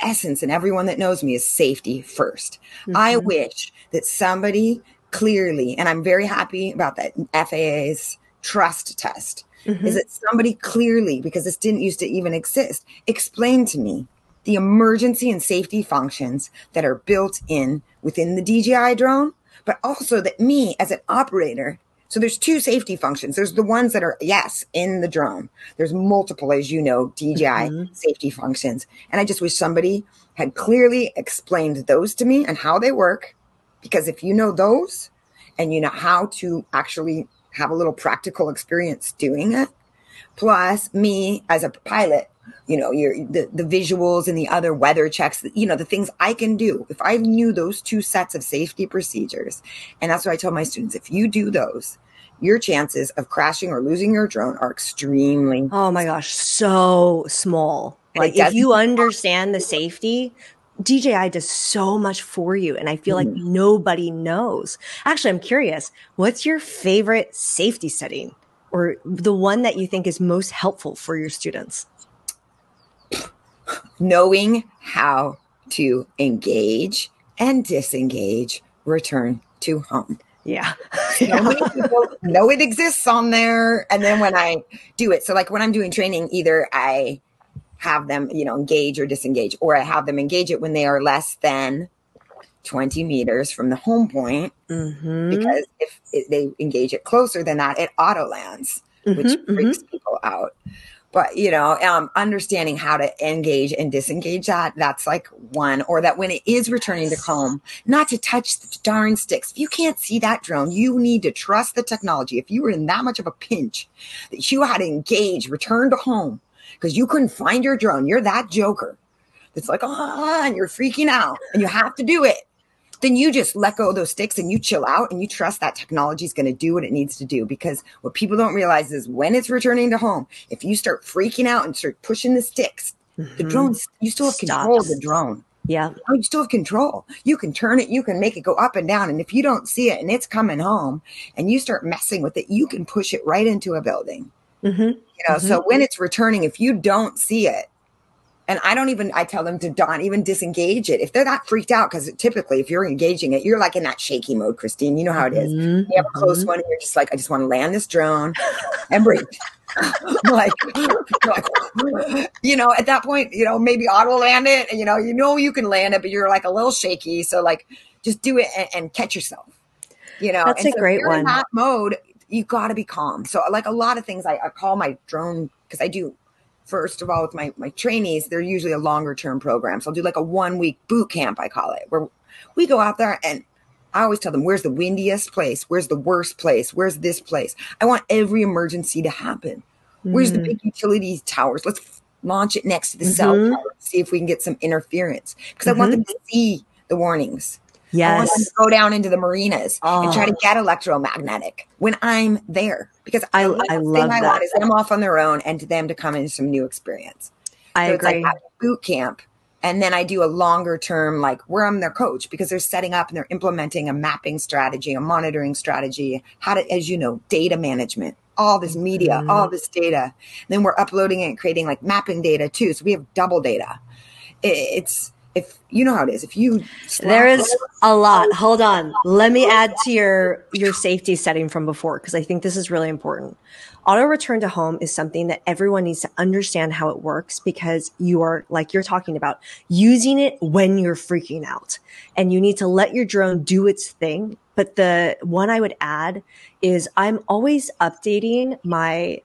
essence and everyone that knows me is safety 1st mm-hmm. I wish that somebody clearly, and I'm very happy about that FAA's trust test, mm-hmm. is that somebody clearly, because this didn't used to even exist, explain to me the emergency and safety functions that are built in within the DJI drone, but also that me as an operator so there's two safety functions. There's the ones that are, yes, in the drone. There's multiple, as you know, DJI mm-hmm. safety functions. And I just wish somebody had clearly explained those to me and how they work. Because if you know those and you know how to actually have a little practical experience doing it, plus me as a pilot, you know, your the, the visuals and the other weather checks, you know, the things I can do. If I knew those two sets of safety procedures, and that's what I tell my students, if you do those, your chances of crashing or losing your drone are extremely Oh my gosh, so small. Like if you understand the safety, DJI does so much for you. And I feel mm-hmm. like nobody knows. Actually, I'm curious, what's your favorite safety setting or the one that you think is most helpful for your students? Knowing how to engage and disengage return to home. Yeah. people know it exists on there. And then when I do it, so like when I'm doing training, either I have them, you know, engage or disengage, or I have them engage it when they are less than 20 meters from the home point. Mm-hmm. Because if it, they engage it closer than that, it auto lands, mm-hmm, which freaks mm-hmm. people out but you know um, understanding how to engage and disengage that that's like one or that when it is returning to home not to touch the darn sticks. If you can't see that drone you need to trust the technology. If you were in that much of a pinch that you had to engage return to home because you couldn't find your drone you're that joker. It's like ah and you're freaking out and you have to do it then you just let go of those sticks and you chill out and you trust that technology is going to do what it needs to do. Because what people don't realize is when it's returning to home, if you start freaking out and start pushing the sticks, mm-hmm. the drone, you still have Stops. control of the drone. Yeah. You still have control. You can turn it, you can make it go up and down. And if you don't see it and it's coming home and you start messing with it, you can push it right into a building. Mm-hmm. You know, mm-hmm. so when it's returning, if you don't see it, and I don't even, I tell them to don't even disengage it. If they're that freaked out, because typically if you're engaging it, you're like in that shaky mode, Christine. You know how it is. Mm-hmm. You have a close mm-hmm. one and you're just like, I just want to land this drone and breathe. like, like, you know, at that point, you know, maybe auto land it. And, you know, you know you can land it, but you're like a little shaky. So like, just do it and, and catch yourself. You know, that's and a so great one. In that mode, you got to be calm. So like a lot of things, I, I call my drone because I do first of all with my my trainees they're usually a longer term program. So i'll do like a one week boot camp i call it where we go out there and i always tell them where's the windiest place? Where's the worst place? Where's this place? I want every emergency to happen. Where's mm. the big utility towers? Let's launch it next to the mm-hmm. cell tower see if we can get some interference. Because mm-hmm. i want them mm-hmm. to see the warnings Yes. go down into the marinas oh. and try to oh. get electromagnetic when I'm there because I, I love I that. want is them off on their own and to them to come into some new experience. I so agree. It's like boot camp. And then I do a longer term, like where I'm their coach because they're setting up and they're implementing a mapping strategy, a monitoring strategy, how to, as you know, data management, all this media, mm-hmm. all this data. And then we're uploading it and creating like mapping data too. So we have double data. It's, if you know how it is. If you there is a lot. hold on. let me add to your your safety setting from before because i think this is really important. Auto return to home is something that everyone needs to understand how it works because you are like you're talking about using it when you're freaking out. And you need to let your drone do its thing. But the one i would add is i'm always updating my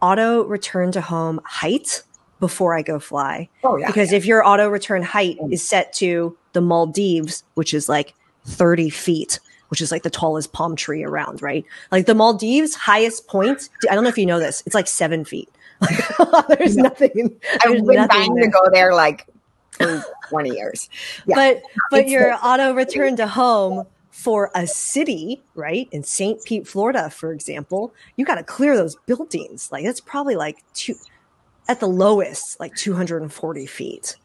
auto return to home height before I go fly. Oh, yeah. Because if your auto return height mm. is set to the Maldives, which is like 30 feet, which is like the tallest palm tree around, right? Like the Maldives highest point, I don't know if you know this, it's like seven feet. there's nothing. I've been dying to go there like 20 years. Yeah. But but your auto return to home for a city, right? In St. Pete, Florida, for example, you got to clear those buildings. Like that's probably like two at the lowest like 240 feet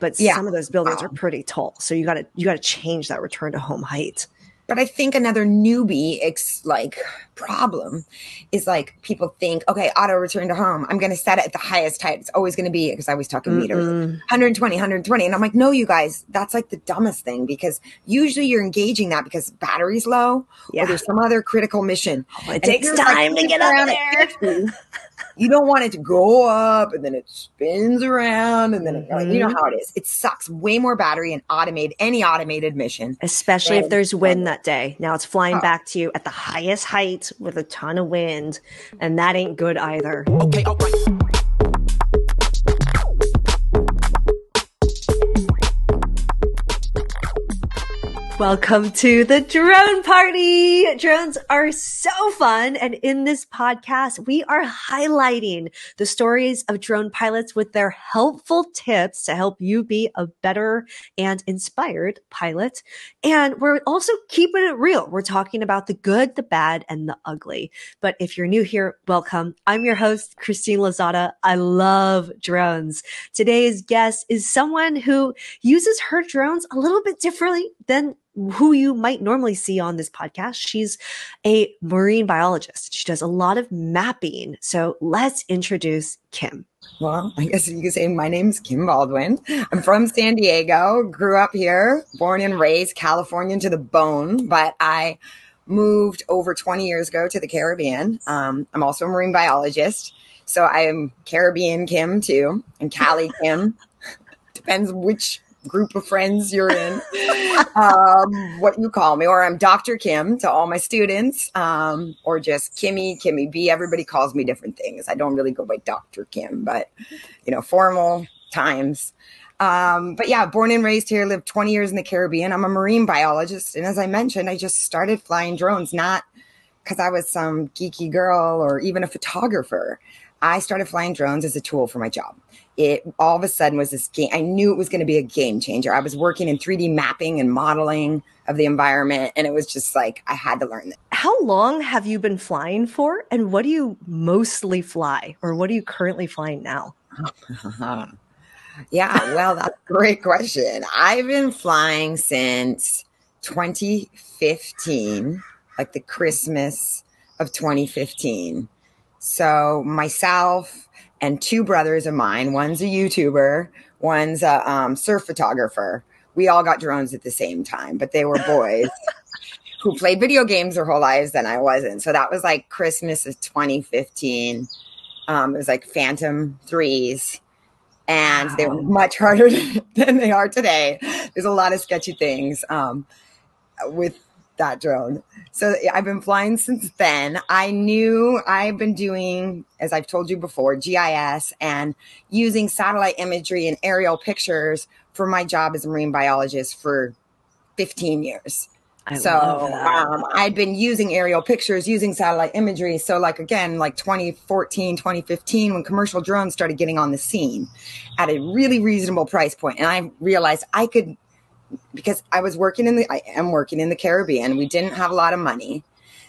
but yeah. some of those buildings are um, pretty tall so you got to you got to change that return to home height but I think another newbie ex- like problem is like people think, okay, auto return to home. I'm going to set it at the highest height. It's always going to be because I was talking meters, 120, 120. And I'm like, no, you guys, that's like the dumbest thing because usually you're engaging that because battery's low yeah. or there's some other critical mission. Oh, it and takes time like, to get up there. you don't want it to go up and then it spins around and then it, mm-hmm. you know mm-hmm. how it is. It sucks way more battery and automate any automated mission, especially if there's wind that day. Now it's flying oh. back to you at the highest height with a ton of wind, and that ain't good either. Okay, Welcome to the drone party. Drones are so fun. And in this podcast, we are highlighting the stories of drone pilots with their helpful tips to help you be a better and inspired pilot. And we're also keeping it real. We're talking about the good, the bad, and the ugly. But if you're new here, welcome. I'm your host, Christine Lozada. I love drones. Today's guest is someone who uses her drones a little bit differently than who you might normally see on this podcast. She's a marine biologist. She does a lot of mapping. So let's introduce Kim. Well, I guess you could say my name's Kim Baldwin. I'm from San Diego, grew up here, born and raised Californian to the bone, but I moved over 20 years ago to the Caribbean. Um, I'm also a marine biologist. So I am Caribbean Kim too, and Cali Kim. Depends which group of friends you're in, um, what you call me, or I'm Dr. Kim to all my students, um, or just Kimmy, Kimmy B. Everybody calls me different things. I don't really go by Dr. Kim, but you know, formal times. Um, but yeah, born and raised here, lived 20 years in the Caribbean. I'm a marine biologist. And as I mentioned, I just started flying drones, not because I was some geeky girl or even a photographer. I started flying drones as a tool for my job it all of a sudden was this game. I knew it was going to be a game changer. I was working in 3D mapping and modeling of the environment, and it was just like I had to learn that. How long have you been flying for, and what do you mostly fly, or what are you currently flying now? yeah, well, that's a great question. I've been flying since 2015, like the Christmas of 2015. So myself and two brothers of mine. One's a YouTuber, one's a um, surf photographer. We all got drones at the same time, but they were boys who played video games their whole lives, and I wasn't. So that was like Christmas of 2015. Um, it was like Phantom threes, and wow. they were much harder than they are today. There's a lot of sketchy things um, with that drone. So I've been flying since then. I knew I've been doing, as I've told you before, GIS and using satellite imagery and aerial pictures for my job as a marine biologist for 15 years. I so um, I'd been using aerial pictures, using satellite imagery. So like again, like 2014, 2015, when commercial drones started getting on the scene at a really reasonable price point, and I realized I could because I was working in the, I am working in the Caribbean. We didn't have a lot of money.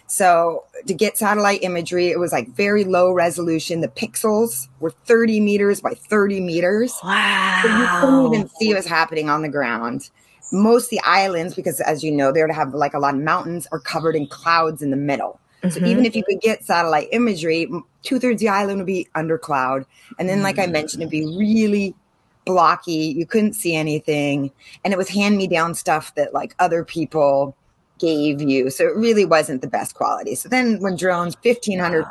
So to get satellite imagery, it was like very low resolution. The pixels were 30 meters by 30 meters. Wow. So you couldn't even see what's happening on the ground. Most of the islands, because as you know, they're to have like a lot of mountains are covered in clouds in the middle. Mm-hmm. So even if you could get satellite imagery, two thirds of the island would be under cloud. And then, like I mentioned, it'd be really blocky. You couldn't see anything. And it was hand me down stuff that like other people gave you. So it really wasn't the best quality. So then when drones, 1500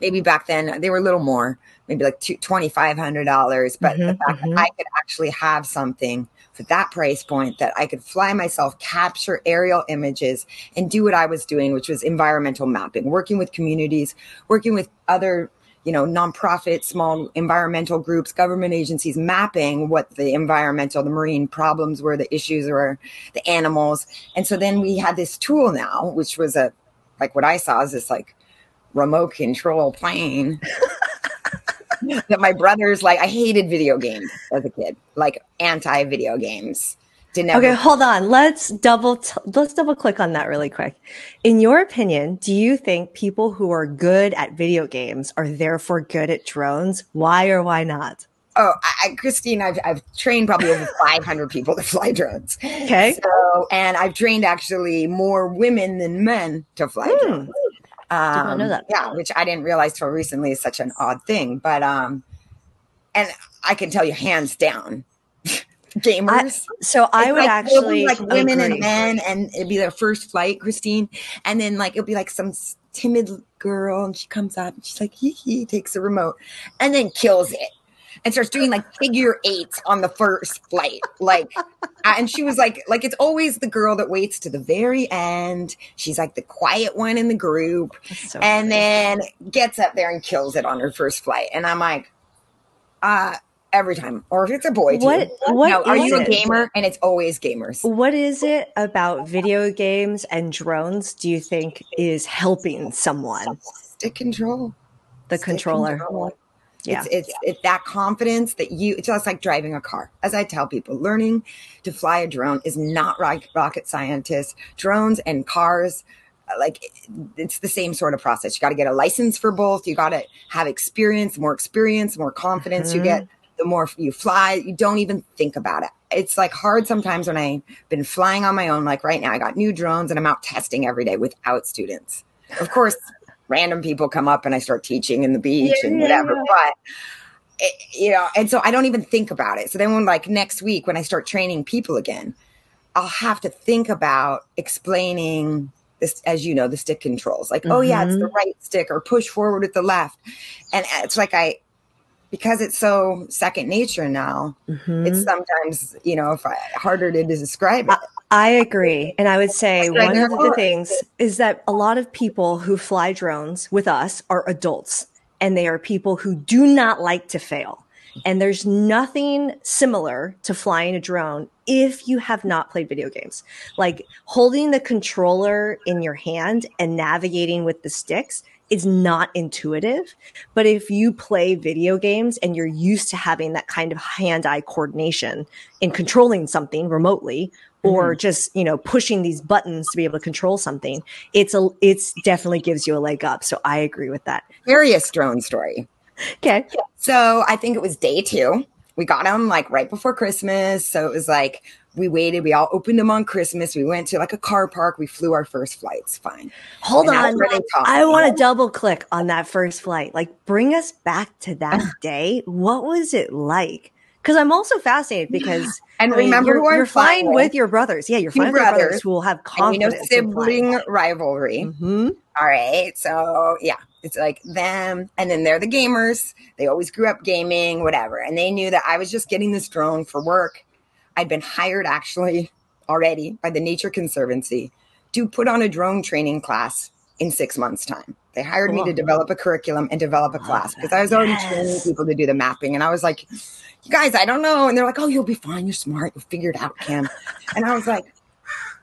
maybe back then they were a little more, maybe like $2,500. But mm-hmm, the fact mm-hmm. that I could actually have something for that price point that I could fly myself, capture aerial images and do what I was doing, which was environmental mapping, working with communities, working with other you know, nonprofit, small environmental groups, government agencies mapping what the environmental, the marine problems were, the issues were, the animals. And so then we had this tool now, which was a, like what I saw is this like remote control plane that my brothers like. I hated video games as a kid, like anti video games. Didn't okay, hold on. Let's double t- let's double click on that really quick. In your opinion, do you think people who are good at video games are therefore good at drones? Why or why not? Oh, I, Christine, I've, I've trained probably over 500 people to fly drones. Okay. So, and I've trained actually more women than men to fly Hmm. drones. Did not know Um, that. Yeah, which I didn't realize till recently is such an odd thing. But, um, and I can tell you hands down, gamers. So I It's would like, actually like women agree. and men, and it'd be their first flight, Christine, and then like it'll be like some timid girl, and she comes up and she's like, he hee, takes the remote, and then kills it. And starts doing like figure eights on the first flight, like, and she was like, like it's always the girl that waits to the very end. She's like the quiet one in the group, so and funny. then gets up there and kills it on her first flight. And I'm like, uh, every time, or if it's a boy, too. What- what no, are you a gamer? And it's always gamers. What is it about video games and drones do you think is helping someone? Stick control. The Stick controller. control. Yeah. It's, it's it's that confidence that you it's just like driving a car. As I tell people, learning to fly a drone is not rock, rocket scientists. Drones and cars like it's the same sort of process. You got to get a license for both. You got to have experience, more experience, more confidence you Mhm. get, the more you fly. You don't even think about it. It's like hard sometimes when I've been flying on my own. Like right now, I got new drones and I'm out testing every day without students. Of course, random people come up and I start teaching in the beach Yeah, and whatever. yeah. But it, you know, and so I don't even think about it. So then when like next week when I start training people again, I'll have to think about explaining this, as you know, the stick controls. Like, oh yeah, it's the mm-hmm. right stick or push forward with the left. And eh, it's like I because it's so second nature now, Mhm. it's sometimes, you know, if I, harder to describe it. I agree. And I would say It's one of the things is that a lot of people who fly drones with us are adults and they are people who do not like to fail. And there's nothing similar to flying a drone if you have not played video games. Like holding the controller in your hand and navigating with the sticks is not intuitive. But if you play video games and you're used to having that kind of hand eye coordination in controlling something remotely, or mm-hmm. just you know pushing these buttons to be able to control something it's a it's definitely gives you a leg up so i agree with that Various drone story. okay So I think it was day two. We got them like right before Christmas. So it was like we waited. We all opened them on Christmas. We went to like a car park. We flew our first flights. Fine. hold And on where they taught i want to double click on that first flight like bring us back to that day what was it like because i'm also fascinated because And I mean, remember you're, you're flying flying with your brothers yeah you're Two flying with your brothers brothers. who will have And we know confidence sibling rivalry. Mhm. All right. So yeah, it's like them. And then they're the gamers. They always grew up gaming, whatever. And they knew that I was just getting this drone for work. I'd been hired actually already by the Nature Conservancy to put on a drone training class in six months' time. They hired me to develop a curriculum and develop a class because. I was already Yes. training people to do the mapping. And I was like, you guys, I don't know. And they're like, oh, you'll be fine. You're smart. You'll figure it out, Kim. and I was like,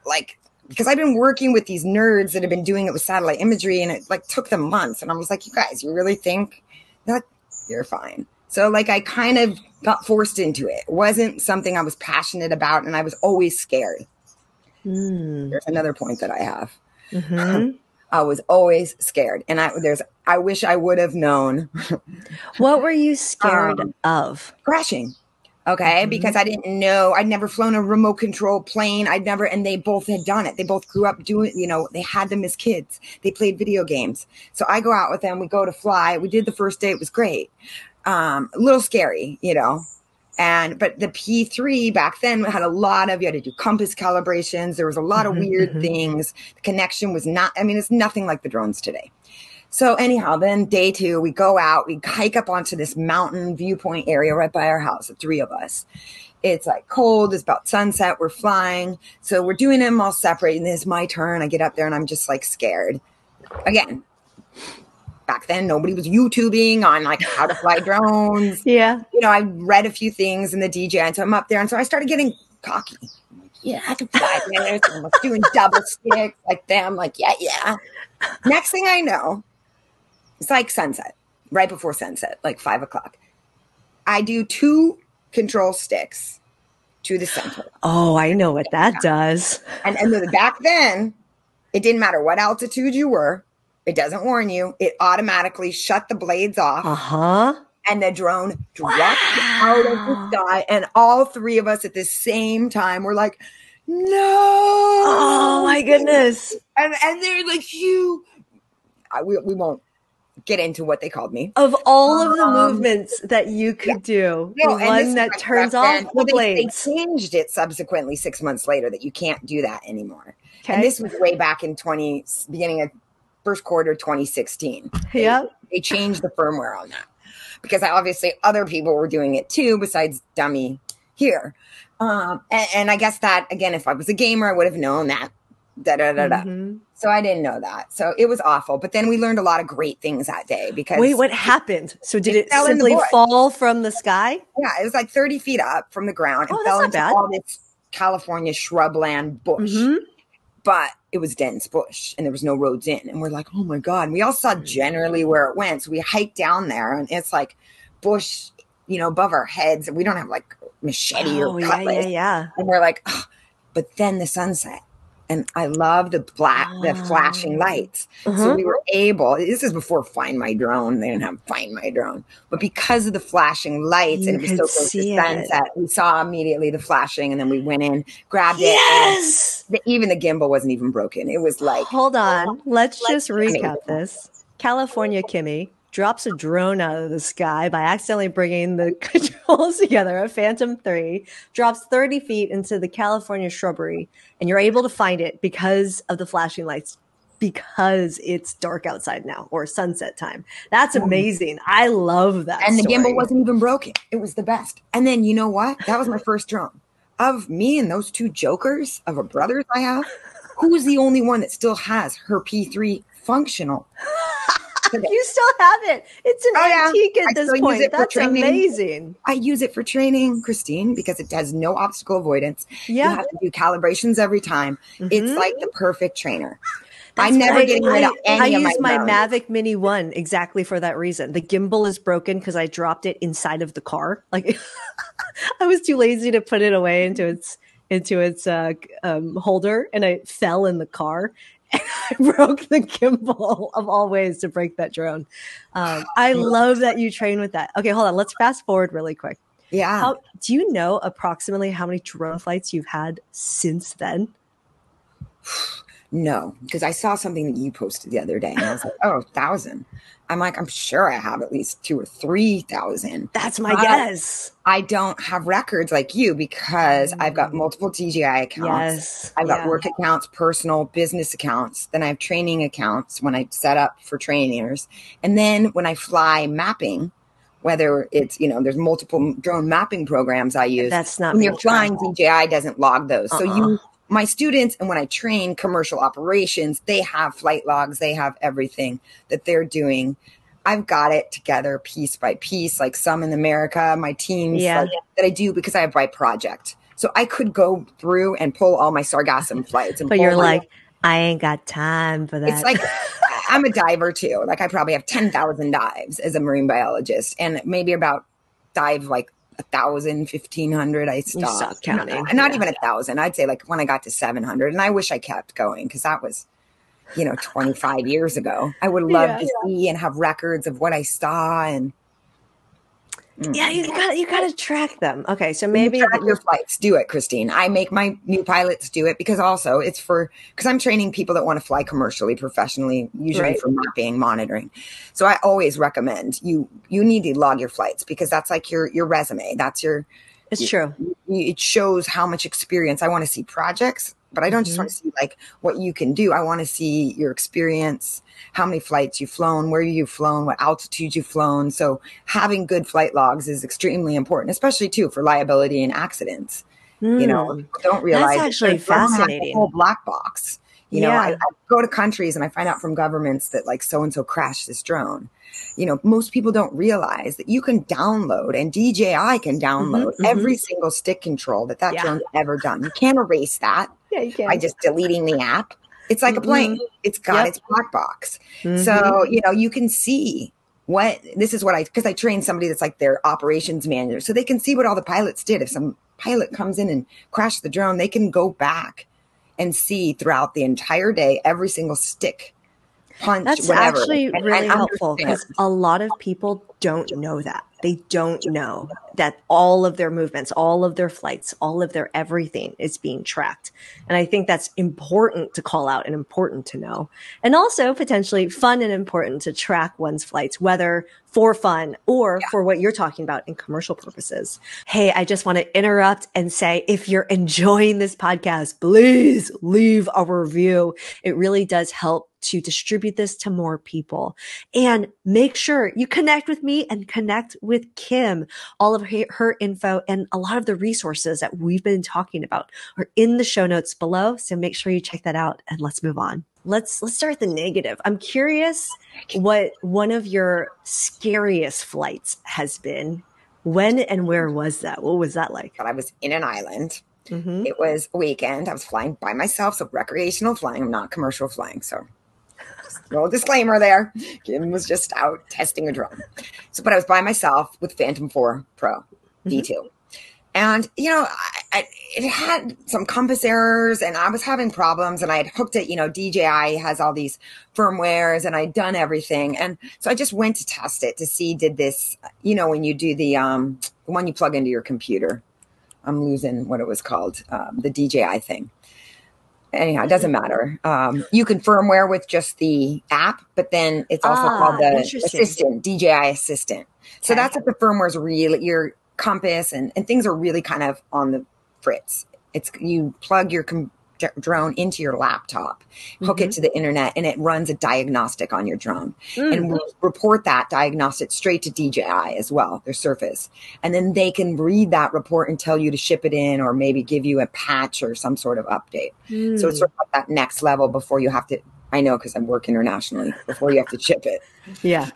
like, because I've been working with these nerds that have been doing it with satellite imagery and it like took them months. And I was like, you guys, you really think that you're fine? So like I kind of got forced into it. It wasn't something I was passionate about and I was always scared. Mm. There's another point that I have. Mhm. I was always scared. And I there's I wish I would have known what were you scared Um, of crashing. Okay, Mhm. because I didn't know I'd never flown a remote control plane. I'd never, and they both had done it. They both grew up doing, you know, they had them as kids. They played video games. So I go out with them. We go to fly. We did the first day. It was great. Um, a little scary, you know. And but the P3 back then had a lot of you had to do compass calibrations. There was a lot of Mhm, weird mhm. things. The connection was not. I mean, it's nothing like the drones today. So anyhow, then day two, we go out, we hike up onto this mountain viewpoint area right by our house, the three of us. It's like cold, it's about sunset, we're flying. So we're doing them all separate, and it's my turn. I get up there and I'm just like scared. Again, back then nobody was YouTubing on like how to fly drones. yeah You know, I read a few things in the DJ and so I'm up there, and so I started getting cocky. Like, yeah, I can fly this. And I'm like doing double sticks like them, like, yeah, yeah. Next thing I know, it's like sunset, right before sunset, like five o'clock. I do two control sticks to the center. oh i know what that does And, and then back then, it didn't matter what altitude you were, it doesn't warn you. It automatically shut the blades off uh-huh and the drone dropped wow. out of the sky, and all three of us at the same time were like, "No!" Oh my goodness! And and they're like, "You." I, we, we won't get into what they called me. Of all of the um, movements that you could yeah. do, no, the one that turns off the well, blades. They, they changed it subsequently six months later that you can't do that anymore. Okay. And this was way back in 20, beginning of first quarter 2016. Yeah. They, they changed the firmware on that because obviously other people were doing it too, besides dummy here. Um, and, and, I guess that again, if I was a gamer, I would have known that. Da da da da. Mm-hmm. So I didn't know that. So it was awful. But then we learned a lot of great things that day because wait, what happened? So did it, it simply fall from the sky? Yeah, it was like thirty feet up from the ground and oh, fell into bad. all this California shrubland bush. Mm-hmm. But it was dense bush and there was no roads in. And we're like, oh my God. And we all saw mm. generally where it went. So we hiked down there and it's like bush, you know, above our heads. And we don't have like machete oh, or cutlass. Yeah, yeah, yeah. And we're like, oh. but then the sunset and I love the black, the flashing ah. lights. Uh-huh. So we were able. This is before Find My Drone. They didn't have Find My Drone, but because of the flashing lights you and it was so close to sunset, we saw immediately the flashing, and then we went in, grabbed yes! it. The, even the gimbal wasn't even broken. It was like, hold on, let's just recap this. California Kimmy drops a drone out of the sky by accidentally bringing the controls together, a Phantom 3, drops 30 feet into the California shrubbery, and you're able to find it because of the flashing lights, because it's dark outside now or sunset time. That's hmm. amazing. I love that. And the story. gimbal wasn't even broken. It was the best. And then you know what? That was my first drone. Of me and those two jokers of a brothers I have, who's the only one that still has her P3 functional? you still have it. It's an oh, antique yeah. at this point. That's amazing. I use it for training, Christine, because it has no obstacle avoidance. Yeah. You have to do calibrations every time. Mm-hmm. It's like the perfect trainer. That's I never get rid of any I, I use my, my Mavic Mini One exactly for that reason. The gimbal is broken because I dropped it inside of the car. Like I was too lazy to put it away into its into its uh, um, holder, and I fell in the car and I broke the gimbal of all ways to break that drone. Um, I love that you train with that. Okay, hold on. Let's fast forward really quick. Yeah. How, do you know approximately how many drone flights you've had since then? No, because I saw something that you posted the other day and I was like, oh, thousand. I'm like, I'm sure I have at least two or 3,000. That's my guess. I don't have records like you because mm. I've got mm. multiple DJI accounts. Yes. I've got yeah. work accounts, personal business accounts. Then I have training accounts when I set up for trainers. And then when I fly mapping, whether it's, you know, there's multiple drone mapping programs I use. That's not when you're flying, DJI doesn't log those. Uh-uh. So you uh-uh my students and when I train commercial operations, they have flight logs, they have everything that they're doing. I've got it together piece by piece, like some in America, my teams yeah. like, that I do because I have by project. So I could go through and pull all my sargassum flights. but you're like, I ain't got time for that. It's like I'm a diver too. Like I probably have 10,000 dives as a marine biologist and maybe about dive like a thousand, fifteen hundred, I stopped. stopped counting. Not, not yeah. even a thousand. I'd say like when I got to seven hundred, and I wish I kept going because that was, you know, twenty five years ago. I would love yeah, to yeah. see and have records of what I saw and Mm. yeah, you got you got to track them. Okay, so maybe you your flights. Do it, Christine. I make my new pilots do it because also it's for because I'm training people that want to fly commercially, professionally, usually right. for mapping, monitoring. So I always recommend you you need to log your flights because that's like your your resume. That's your. It's you, true. It shows how much experience. I want to see projects but I don't just mm-hmm. want to see like what you can do. I want to see your experience, how many flights you've flown, where you've flown, what altitude you've flown. So having good flight logs is extremely important, especially too for liability and accidents. Mm. You know, hmm. don't realize that's actually fascinating. whole black box. You know, I, I go to countries and I find out from governments that like so and so crashed this drone you know, most people don't realize that you can download and DJI can mm-hmm, download mm-hmm, every mm-hmm. single stick control that that yeah. drone's ever done. You can't erase that yeah, you can. by just deleting the app. It's like mm-hmm. a plane. It's got yep. its black box. So, mm-hmm. you know, you can see what this is what I because I trained somebody that's like their operations manager. So they can see what all the pilots did. If some pilot comes in and crashed the drone, they can go back and see throughout the entire day every single stick punch. That's whatever, actually and, really and helpful because a lot of people don't know that. They don't know that all of their movements, all of their flights, all of their everything is being tracked. And I think that's important to call out and important to know. And also potentially fun and important to track one's flights, whether for fun or yeah. for what you're talking about in commercial purposes. Hey, I just want to interrupt and say if you're enjoying this podcast, please leave a review. It really does help to distribute this to more people and make sure you connect with me and connect with Kim. All of her, her, info and a lot of the resources that we've been talking about are in the show notes below. So make sure you check that out and let's move on. Let's, let's start with the negative. I'm curious what one of your scariest flights has been. When and where was that? What was that like? I was in an island. Mm-hmm. It was a weekend. I was flying by myself, so recreational flying. I'm not commercial flying. So no disclaimer there. Kim was just out testing a drone. So, but I was by myself with Phantom 4 Pro V 2 Mm-hmm. And, you know, I, I, it had some compass errors and I was having problems and I had hooked it, you know, DJI has all these firmwares and I'd done everything. And so I just went to test it to see, did this, you know, when you do the, um, the one you plug into your computer, I'm losing what it was called, um, the DJI thing anyhow, it doesn't matter. Um, you can firmware with just the app, but then it's also ah, called the assistant, DJI assistant. So okay. that's what the firmware is really your compass and, and things are really kind of on the fritz. It's you plug your com- drone into your laptop, hook mm-hmm. it to the internet, and it runs a diagnostic on your drone mm-hmm. and re- report that diagnostic straight to DJI as well, their surface. And then they can read that report and tell you to ship it in or maybe give you a patch or some sort of update. Mm. So it's sort of like that next level before you have to, I know because I work internationally, before you have to ship it. Yeah.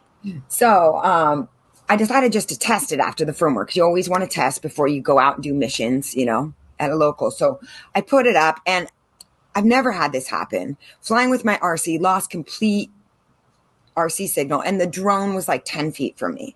So, um, I decided just to test it after the firmware because you always want to test before you go out and do missions, you know at a local. So I put it up and I've never had this happen. Flying with my RC, lost complete RC signal, and the drone was like 10 feet from me.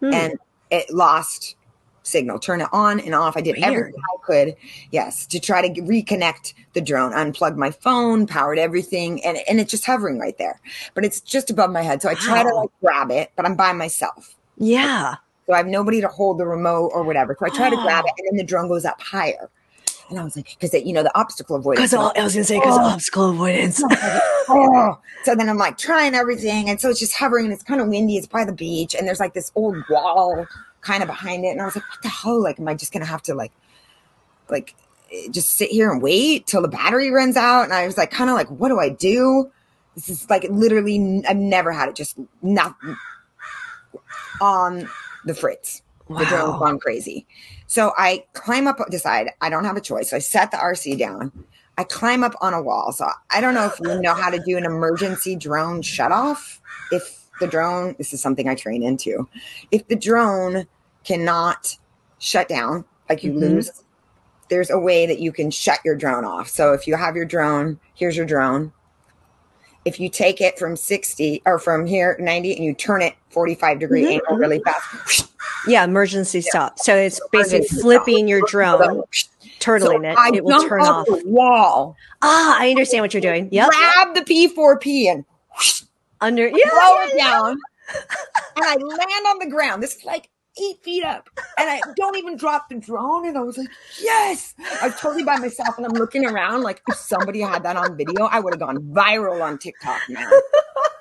Hmm. And it lost signal. Turn it on and off. I did Weird. everything I could, yes, to try to reconnect the drone, unplugged my phone, powered everything, and, and it's just hovering right there. But it's just above my head. So I try wow. to like grab it, but I'm by myself. Yeah. So I have nobody to hold the remote or whatever. So I try to grab it, and then the drone goes up higher. And I was like, because you know the obstacle avoidance. Because I was gonna say because oh. obstacle avoidance. oh. So then I'm like trying everything, and so it's just hovering, and it's kind of windy. It's by the beach, and there's like this old wall kind of behind it, and I was like, what the hell? Like, am I just gonna have to like, like, just sit here and wait till the battery runs out? And I was like, kind of like, what do I do? This is like literally, I've never had it just not on the fritz. Wow. The drone's gone crazy. So I climb up, decide I don't have a choice. So I set the RC down. I climb up on a wall. So I don't know if you know how to do an emergency drone shut off. If the drone, this is something I train into, if the drone cannot shut down, like you mm-hmm. lose, there's a way that you can shut your drone off. So if you have your drone, here's your drone. If you take it from 60 or from here 90 and you turn it 45 degree mm-hmm. angle really fast, yeah, emergency yeah. stop. So it's basically flipping your drone, turtling so it. it will turn off. The wall. Ah, I understand what you're doing. yeah Grab the P4P and under yeah, blow yeah, it down. and I land on the ground. This is like eight feet up. And I don't even drop the drone. And I was like, yes. I was totally by myself and I'm looking around like if somebody had that on video, I would have gone viral on TikTok, man.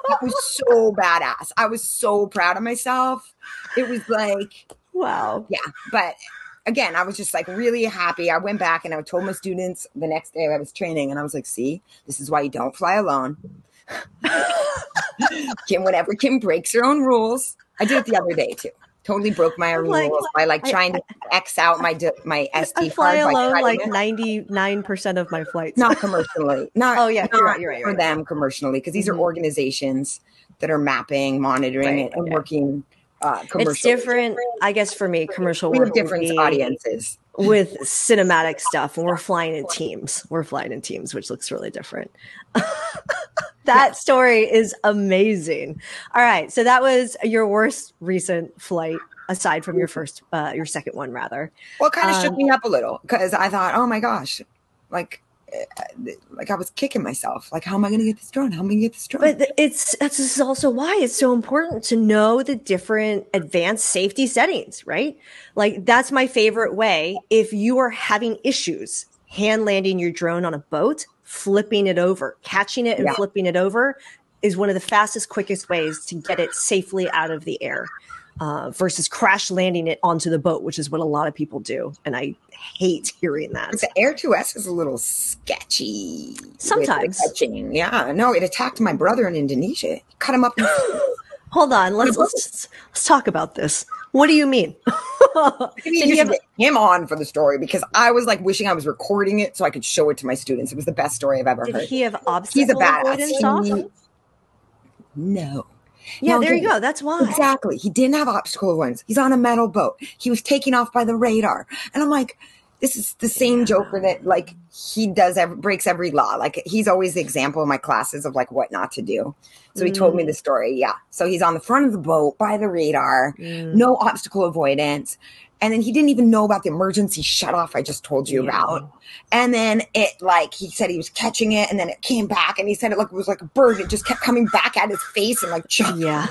That was so badass. I was so proud of myself. It was like, wow. Yeah. But again, I was just like really happy. I went back and I told my students the next day I was training and I was like, see, this is why you don't fly alone. Kim, whenever Kim breaks her own rules, I did it the other day too totally broke my own like, rules by like trying I, to X out my my SD I fly alone like ninety nine percent of my flights. Not commercially. Not oh yeah, not you're right, you're right, for them commercially because these mm-hmm. are organizations that are mapping, monitoring, right, and yeah. working. Uh, it's different, I guess, for me. Commercial we have different audiences with cinematic stuff, and we're flying in teams. We're flying in teams, which looks really different. that story is amazing. All right, so that was your worst recent flight aside from your first uh your second one rather well it kind of um, shook me up a little because i thought oh my gosh like like I was kicking myself. Like, how am I going to get this drone? How am I going to get this drone? But it's that's this is also why it's so important to know the different advanced safety settings, right? Like that's my favorite way. If you are having issues hand landing your drone on a boat, flipping it over, catching it and yeah. flipping it over is one of the fastest, quickest ways to get it safely out of the air. Uh, versus crash landing it onto the boat, which is what a lot of people do. And I hate hearing that. The Air 2S is a little sketchy. Sometimes. Yeah, no, it attacked my brother in Indonesia. Cut him up. Hold on, let's, let's, let's talk about this. What do you mean? Maybe you should get him on for the story because I was like wishing I was recording it so I could show it to my students. It was the best story I've ever Did heard. he have obstacle He's a badass. He, no. Yeah, there you go. That's why. Exactly. He didn't have obstacle avoidance. He's on a metal boat. He was taken off by the radar. And I'm like, this is the same joker that like he does every, breaks every law. Like he's always the example in my classes of like what not to do. So he told me mm. the story. Yeah. So he's on the front of the boat by the radar, mm. no obstacle avoidance. And then he didn't even know about the emergency shut off I just told you yeah. about. And then it like he said he was catching it and then it came back and he said it like it was like a bird. It just kept coming back at his face and like Yeah.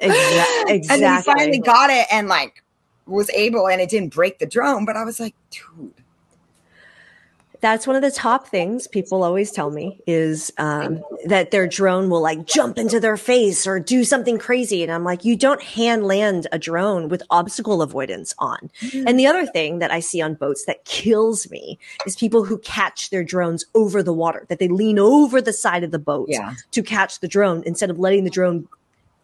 Exa- exactly. And he finally got it and like was able and it didn't break the drone, but I was like, dude, that's one of the top things people always tell me is um, that their drone will like jump into their face or do something crazy. And I'm like, you don't hand land a drone with obstacle avoidance on. Mm-hmm. And the other thing that I see on boats that kills me is people who catch their drones over the water, that they lean over the side of the boat yeah. to catch the drone instead of letting the drone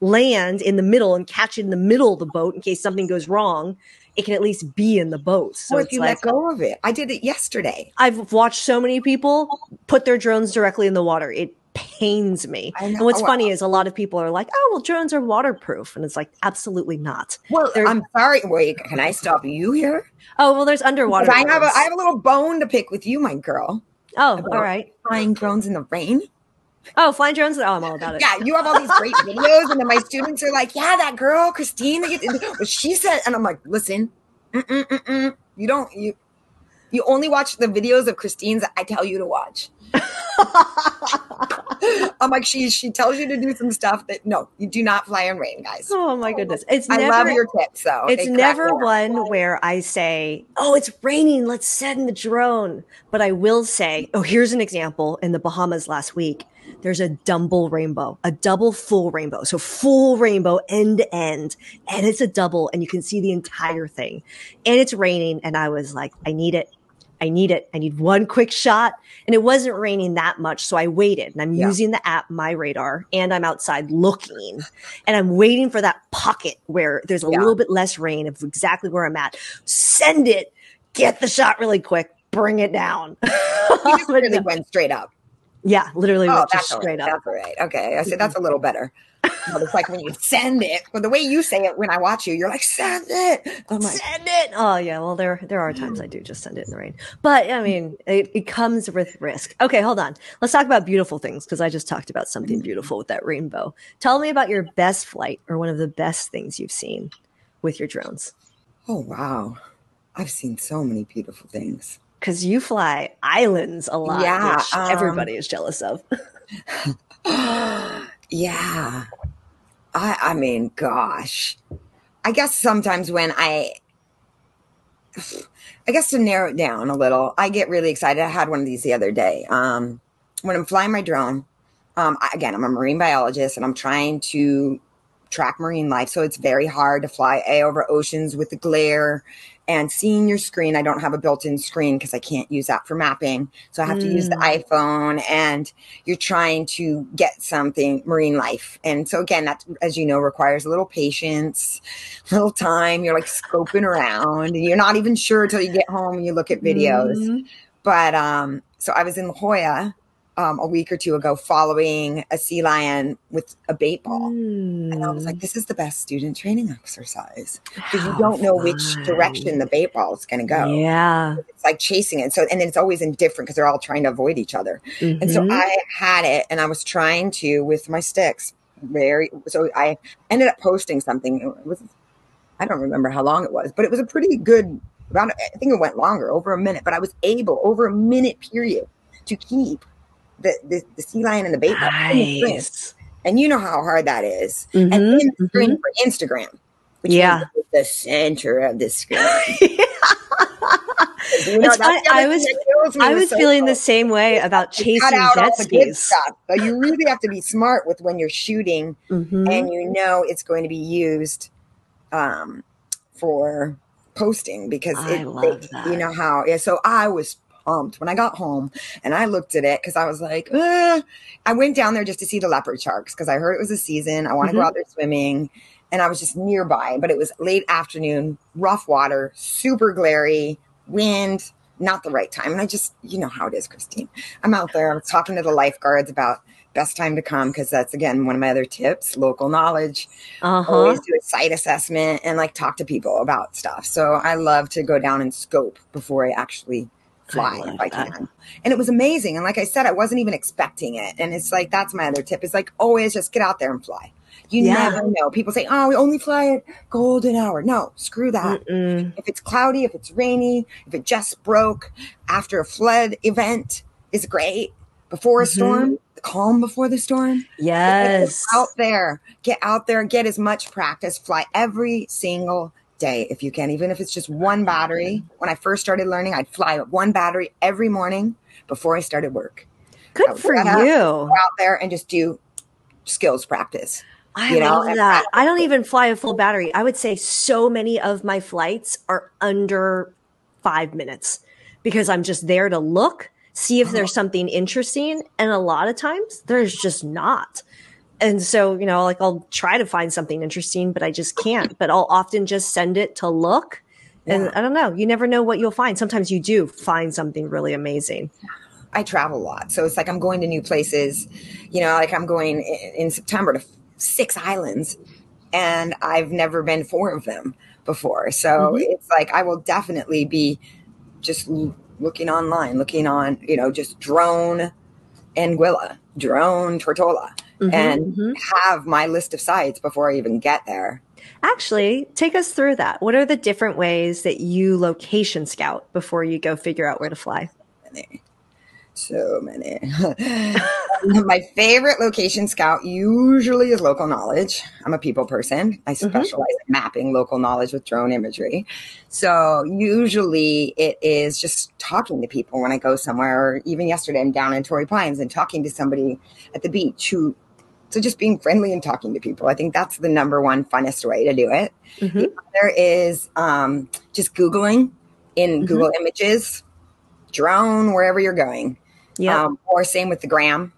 land in the middle and catch it in the middle of the boat in case something goes wrong it can at least be in the boat. So if you like, let go of it. I did it yesterday. I've watched so many people put their drones directly in the water. It pains me. And what's oh, funny is a lot of people are like, "Oh, well, drones are waterproof," and it's like, absolutely not. Well, They're- I'm sorry. Wait, can I stop you here? Oh, well, there's underwater. I have a I have a little bone to pick with you, my girl. Oh, all right. Flying drones in the rain. Oh, flying drones! Oh, I'm all about it. Yeah, you have all these great videos, and then my students are like, "Yeah, that girl, Christine, she said," and I'm like, "Listen, mm-mm, mm-mm. you don't you you only watch the videos of Christine's I tell you to watch." I'm like, she she tells you to do some stuff that no, you do not fly in rain, guys. Oh my goodness. It's I never, love your tips though. It's never one where I say, Oh, it's raining, let's send the drone. But I will say, oh, here's an example in the Bahamas last week there's a double rainbow, a double full rainbow. So full rainbow end to end. And it's a double and you can see the entire thing. And it's raining. And I was like, I need it. I need it. I need one quick shot. And it wasn't raining that much. So I waited and I'm yeah. using the app, my radar, and I'm outside looking and I'm waiting for that pocket where there's a yeah. little bit less rain of exactly where I'm at. Send it, get the shot really quick, bring it down. You just really went straight up. Yeah, literally oh, just straight right. up. Right. Okay. I said that's mm-hmm. a little better. it's like when you send it, but the way you say it when I watch you, you're like, send it. I'm like, send it. Oh yeah. Well, there, there are times I mm. do just send it in the rain, but I mean, it, it comes with risk. Okay. Hold on. Let's talk about beautiful things. Cause I just talked about something mm-hmm. beautiful with that rainbow. Tell me about your best flight or one of the best things you've seen with your drones. Oh, wow. I've seen so many beautiful things because you fly islands a lot, yeah, which um, everybody is jealous of. yeah. I I mean, gosh. I guess sometimes when I I guess to narrow it down a little, I get really excited. I had one of these the other day. Um, when I'm flying my drone, um, I, again, I'm a marine biologist and I'm trying to track marine life. So it's very hard to fly A over oceans with the glare and seeing your screen. I don't have a built in screen because I can't use that for mapping. So I have mm. to use the mm. iPhone and you're trying to get something marine life. And so again, that, as you know, requires a little patience, a little time. You're like scoping around and you're not even sure until you get home and you look at videos. Mm. But, um, so I was in La Jolla um, a week or two ago following a sea lion with a bait ball. Mm. And I was like, hmm. this is the best student training exercise because you don't know which direction the bait ball is going to go. Yeah. It's like chasing it. So, and then it's always indifferent because they're all trying to avoid each other. Mm-hmm. And so mm-hmm. I had it and I was trying to with my sticks. Very, so I ended up posting something. It was, I don't remember how long it was, but it was a pretty good, I think it went longer, over a minute, but I was able over a minute period to keep the, the, the sea lion and the bait nice. And you know how hard that is. Mm-hmm, and then the screen mm-hmm. for Instagram, which yeah. is the center of the screen. you know, I, was I was feeling the same way about chasing jet skis. Stuff. But you really have to be smart with when you're shooting, mm-hmm. and you know it's going to be used um, for posting because it, they, you know how. Yeah, so I was pumped when I got home and I looked at it because I was like, I went down there just to see the leopard sharks because I heard it was a season. I want to mm-hmm. go out there swimming and I was just nearby, but it was late afternoon, rough water, super glary, wind, not the right time. And I just, you know how it is, Christine. I'm out there, I'm talking to the lifeguards about best time to come because that's again one of my other tips local knowledge uh-huh. always do a site assessment and like talk to people about stuff so i love to go down and scope before i actually fly I if I can. And it was amazing. And like I said, I wasn't even expecting it. And it's like, that's my other tip is like, always just get out there and fly. You yeah. never know. People say, oh, we only fly at golden hour. No, screw that. Mm-mm. If it's cloudy, if it's rainy, if it just broke after a flood event is great. Before a mm-hmm. storm, calm before the storm. Yes. Get out there. Get out there. Get as much practice. Fly every single day if you can, even if it's just one battery. When I first started learning, I'd fly one battery every morning before I started work. Good for you. Out there and just do skills practice. I you love know, that. I don't even fly a full battery. I would say so many of my flights are under five minutes because I'm just there to look, see if there's uh-huh. something interesting. And a lot of times there's just not and so you know like i'll try to find something interesting but i just can't. But i'll often just send it to look. And yeah. i don't know. You never know what you'll find. Sometimes you do find something really amazing. I travel a lot. So it's like i'm going to new places. You know like i'm going in september to six islands and i've never been four of them before. So mm-hmm. it's like i will definitely be just looking online looking on you know just drone anguilla drone tortola mm-hmm, and mm-hmm. have my list of sites before I even get there. Actually, take us through that. What are the different ways that you location scout before you go figure out where to fly? So many. my favorite location scout usually is local knowledge. I'm a people person. I mm-hmm. specialize mm-hmm. in mapping local knowledge with drone imagery. So usually it is just talking to people when I go somewhere. Or even yesterday, I'm down in Torrey Pines and talking to somebody at the beach who so just being friendly and talking to people. I think that's the number one funnest way to do it. Mm-hmm. There is um, just Googling in mm-hmm. Google Images, drone, wherever you're going. Yeah. Um, or same with the gram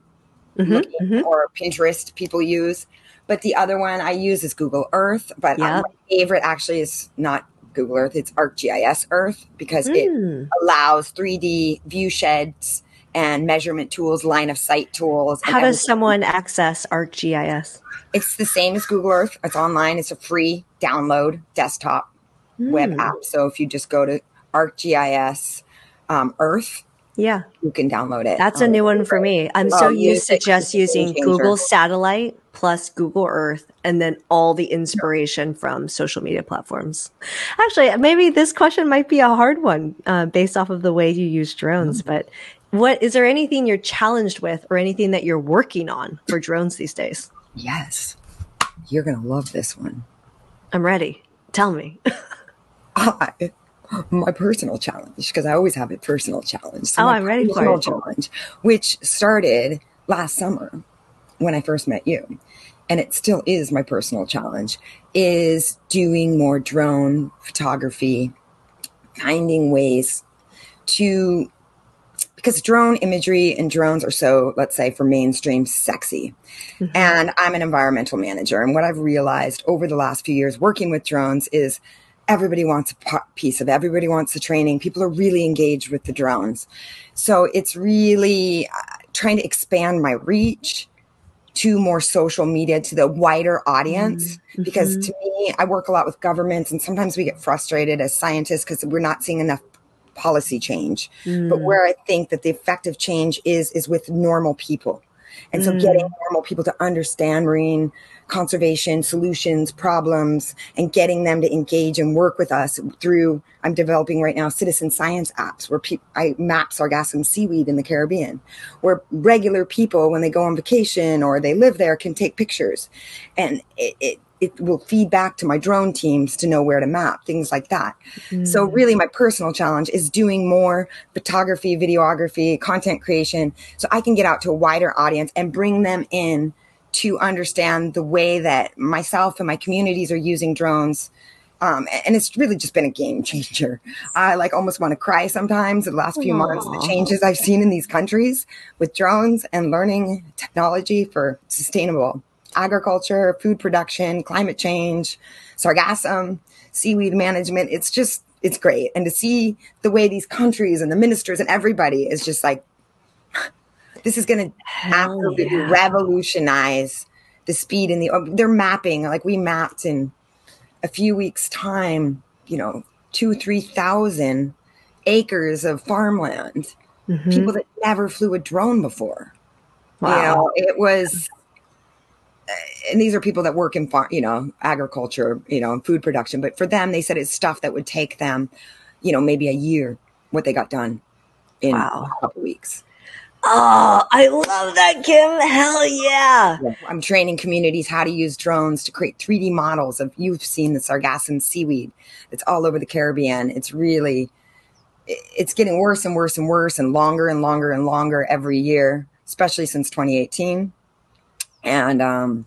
mm-hmm. mm-hmm. or Pinterest people use. But the other one I use is Google Earth. But my favorite actually is not Google Earth, it's ArcGIS Earth because mm. it allows 3D view sheds and measurement tools, line of sight tools. How does someone access ArcGIS? It's the same as Google Earth. It's online. It's a free download desktop mm. web app. So if you just go to ArcGIS um, Earth, yeah, you can download it. That's um, a new one for me. I'm oh, so used to just using Google Satellite plus Google Earth and then all the inspiration from social media platforms. Actually, maybe this question might be a hard one uh, based off of the way you use drones, mm-hmm. but what is there anything you're challenged with or anything that you're working on for drones these days? Yes. You're going to love this one. I'm ready. Tell me. I, my personal challenge, because I always have a personal challenge. So oh, I'm ready for it. challenge, which started last summer when I first met you, and it still is my personal challenge, is doing more drone photography, finding ways to because drone imagery and drones are so, let's say, for mainstream sexy. Mm-hmm. And I'm an environmental manager. And what I've realized over the last few years working with drones is everybody wants a piece of it. Everybody wants the training. People are really engaged with the drones. So it's really uh, trying to expand my reach to more social media to the wider audience mm-hmm. because to me i work a lot with governments and sometimes we get frustrated as scientists because we're not seeing enough policy change. Mm. But where I think that the effective change is is with normal people. And so getting normal people to understand marine conservation solutions, problems, and getting them to engage and work with us through, I'm developing right now citizen science apps where pe- I map sargassum seaweed in the Caribbean, where regular people, when they go on vacation or they live there, can take pictures. And it, it it will feed back to my drone teams to know where to map, things like that. Mm. So really my personal challenge is doing more photography, videography, content creation so I can get out to a wider audience and bring them in to understand the way that myself and my communities are using drones. Um, and it's really just been a game changer. I like almost want to cry sometimes the last few Aww. months, the changes I've seen in these countries with drones and learning technology for sustainable agriculture, food production, climate change, sargassum, seaweed management. It's just, it's great. And to see the way these countries and the ministers and everybody is just like, this is going to absolutely yeah. revolutionize the speed in the, they're mapping, like we mapped in a few weeks time, you know, two, 3,000 acres of farmland. Mm-hmm. People that never flew a drone before. Wow. You know, it was and these are people that work in farm, you know, agriculture, you know, and food production. But for them, they said it's stuff that would take them, you know, maybe a year what they got done in wow. a couple weeks. Oh, I love that, Kim. Hell yeah. yeah. I'm training communities how to use drones to create 3D models of you've seen the sargassum seaweed. It's all over the Caribbean. It's really it's getting worse and worse and worse and longer and longer and longer every year, especially since 2018. And um,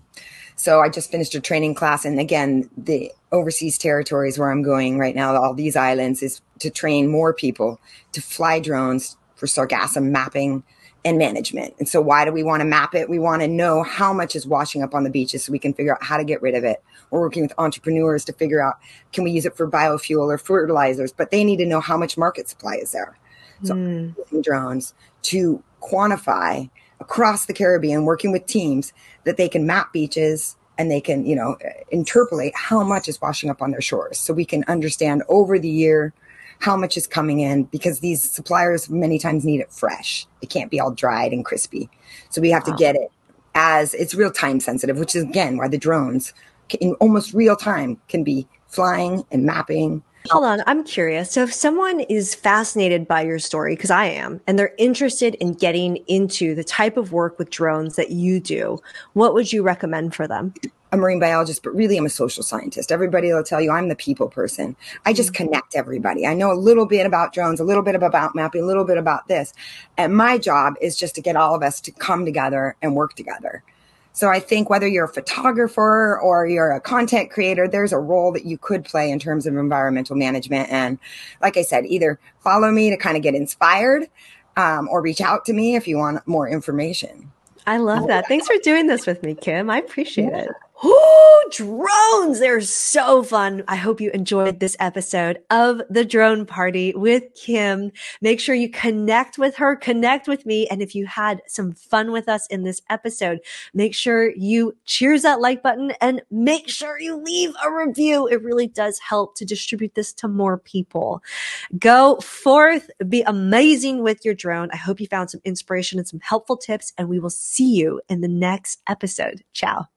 so I just finished a training class. And again, the overseas territories where I'm going right now, all these islands, is to train more people to fly drones for sargassum mapping and management. And so why do we want to map it? We want to know how much is washing up on the beaches so we can figure out how to get rid of it. We're working with entrepreneurs to figure out can we use it for biofuel or fertilizers, but they need to know how much market supply is there. So mm. using drones to quantify across the Caribbean working with teams that they can map beaches and they can, you know, interpolate how much is washing up on their shores. So we can understand over the year how much is coming in because these suppliers many times need it fresh. It can't be all dried and crispy. So we have wow. to get it as it's real time sensitive, which is again why the drones in almost real time can be flying and mapping Hold on, I'm curious. So if someone is fascinated by your story, because I am, and they're interested in getting into the type of work with drones that you do, what would you recommend for them? A marine biologist, but really I'm a social scientist. Everybody will tell you I'm the people person. I just mm-hmm. connect everybody. I know a little bit about drones, a little bit about mapping, a little bit about this. And my job is just to get all of us to come together and work together. So I think whether you're a photographer or you're a content creator, there's a role that you could play in terms of environmental management. And like I said, either follow me to kind of get inspired um, or reach out to me if you want more information. I love that. Thanks for doing this with me, Kim. I appreciate yeah. it. Ooh, drones. They're so fun. I hope you enjoyed this episode of the drone party with Kim. Make sure you connect with her, connect with me. And if you had some fun with us in this episode, make sure you cheers that like button and make sure you leave a review. It really does help to distribute this to more people. Go forth, be amazing with your drone. I hope you found some inspiration and some helpful tips and we will see you in the next episode. Ciao.